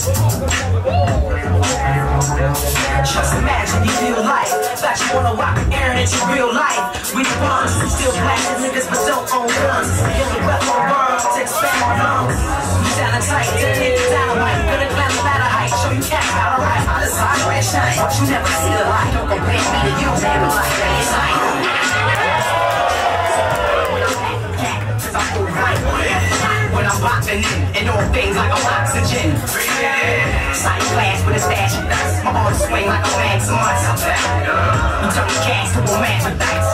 Just imagine you feel life that you wanna rock and air it in real life. We the ones who still blasting niggas but don't own guns. The only weapon on world to expand lungs. You sound tight, detonate the dynamite. Gonna climb the ladder height, show you cats how to ride. How the sun red shine, but you never see the light. Don't compare me to you, man, like that is light. I'm boxing in, and all things like I'm oxygen. Sight glass with a stash of dust. My arms swing like a man to months. You turn the cast to a man with dice.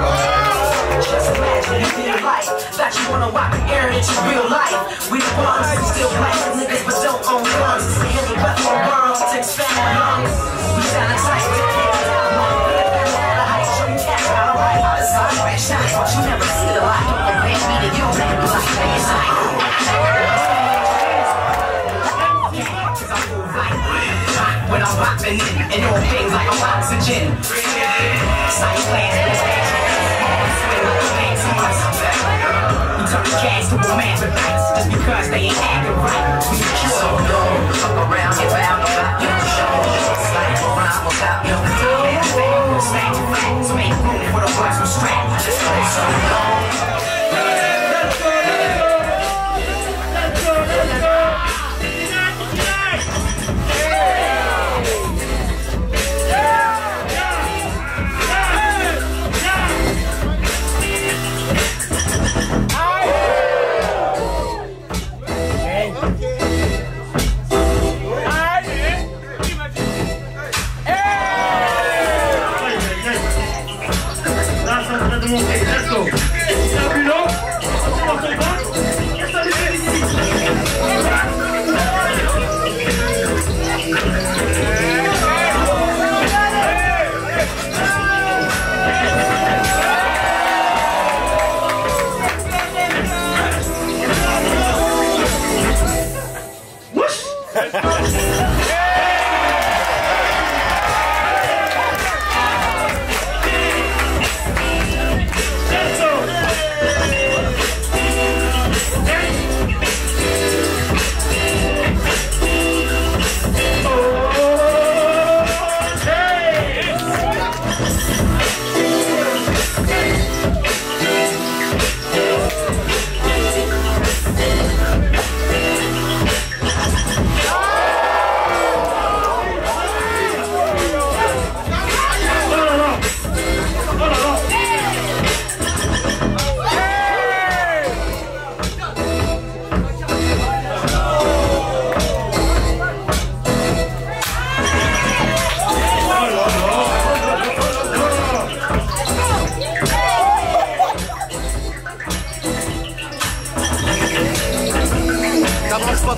Because Just imagine you feel like that you wanna rock the air it in real life. We the ones who still blasting niggas but don't own guns. The only weapon on world to expand our lungs. We sound never see the light. Compare me to. When I'm popping in, and all things like I'm oxygen. Sight glass, just because they ain't acting right. We. So go, fuck around, get bound about you. Show just like a about make room for the ones who strap. Just.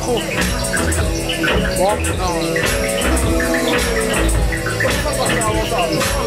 foco. Foco não, é. Vamos passar,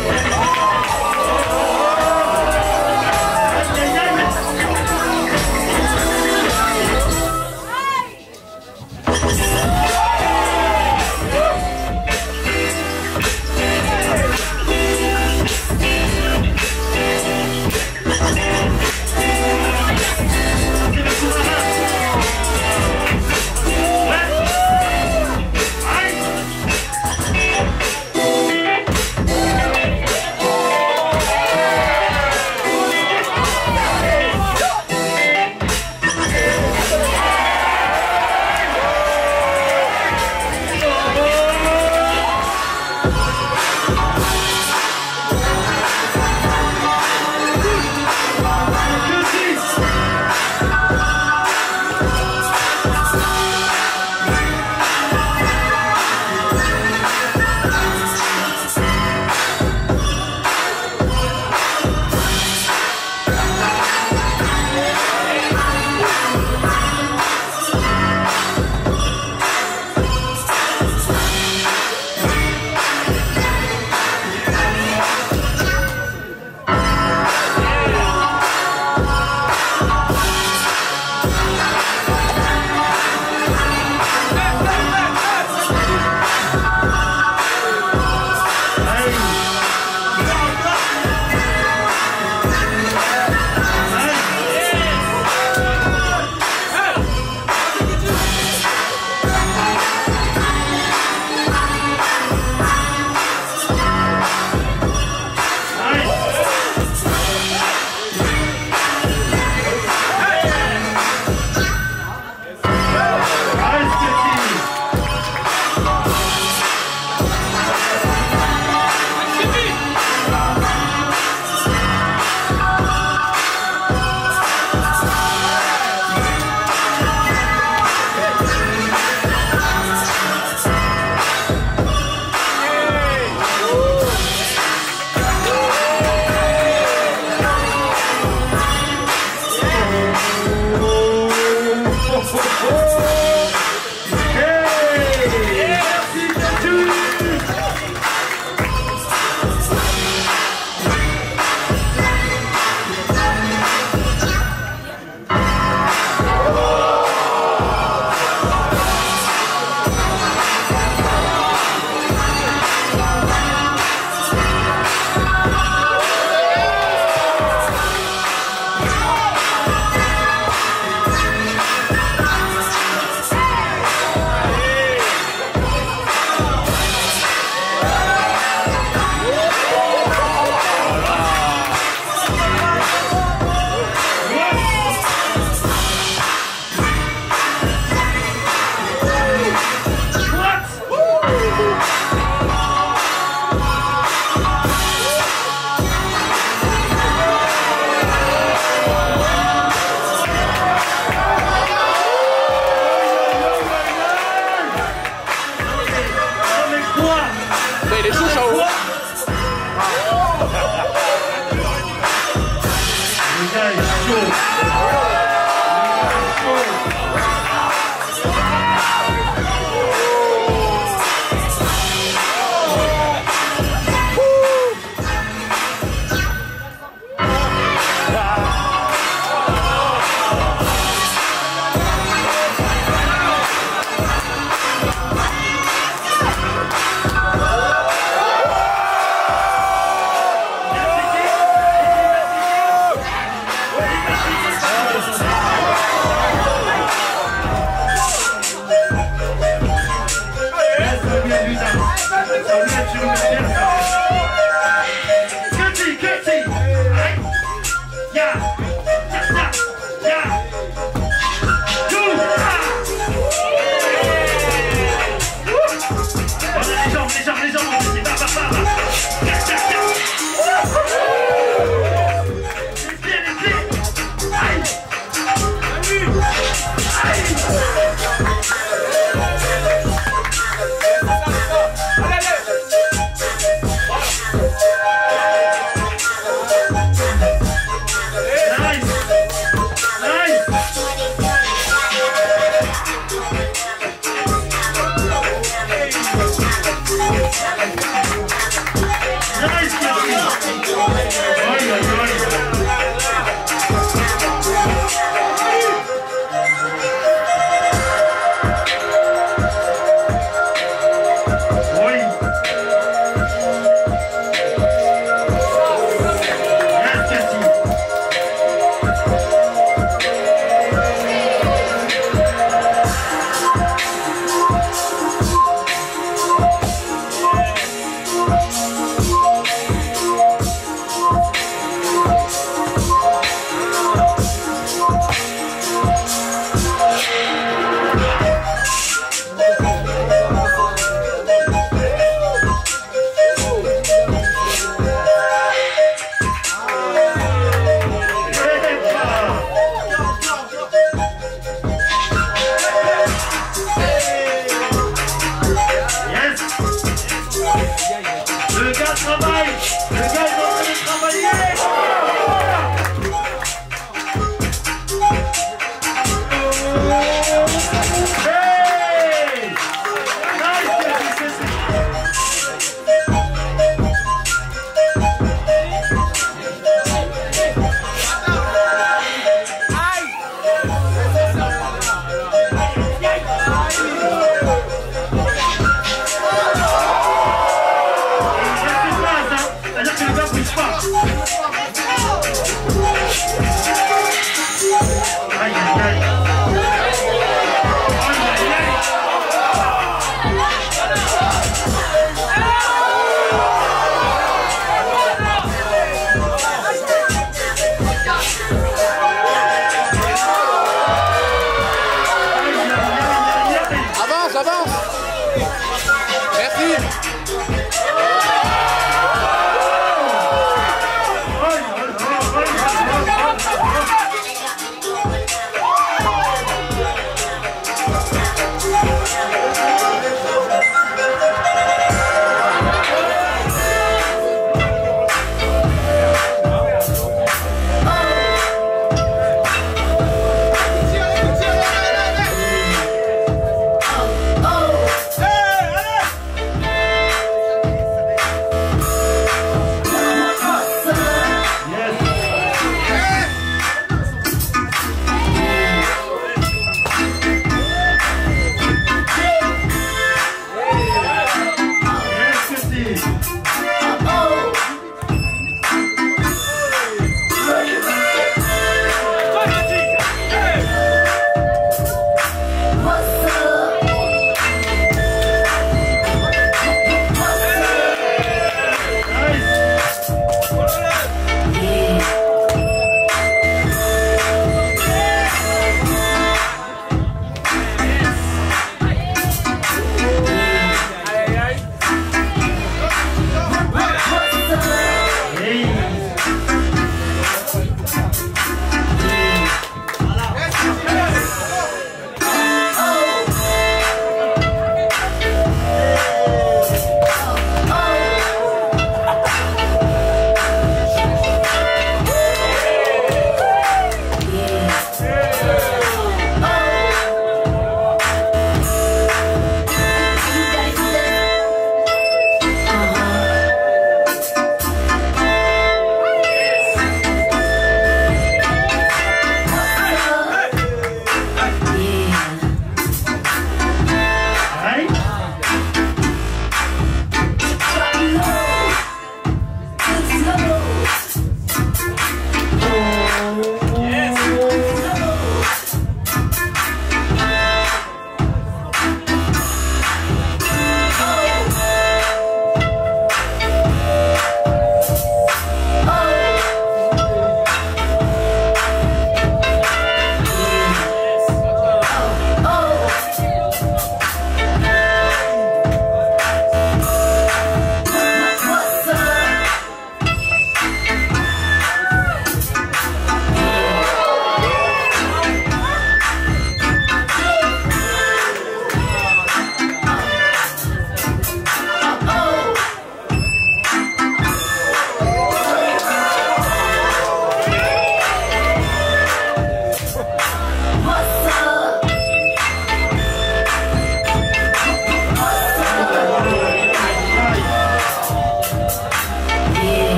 I'll let you down.